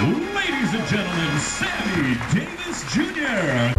Ladies and gentlemen, Sammy Davis Jr.